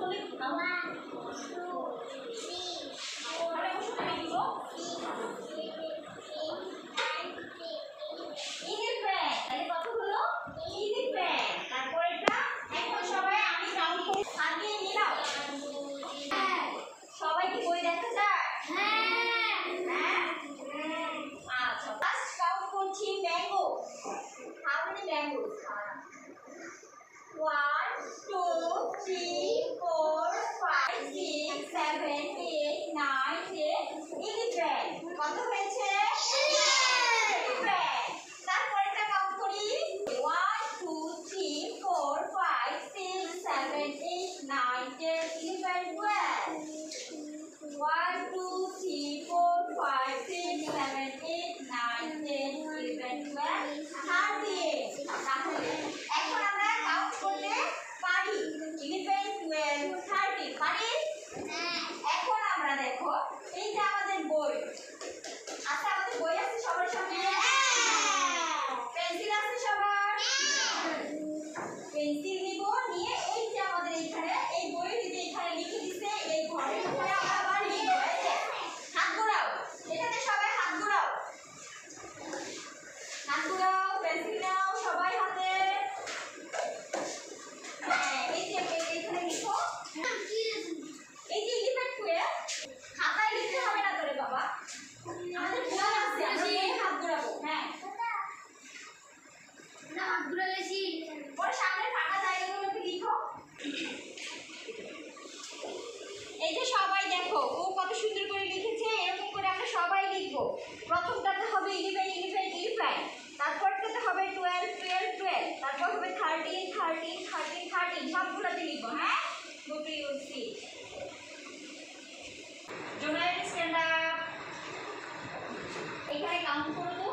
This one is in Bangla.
คุณเขาว่า three, four, five, six, seven, eight, nine, ten, eleven. কত হয়েছে এই যে সবাই দেখো ও কত সুন্দর করে লিখেছে এরকম করে আমরা সবাই লিখবো প্রথমটাতে হবে ইলিফাই ইলিফাই ইলিফাই তারপর হবে থার্টিন থার্টিন থার্টিন থার্টিন সবগুলোতে লিখবো হ্যাঁ good you see zonal stand up এখানে কাউন্ট করো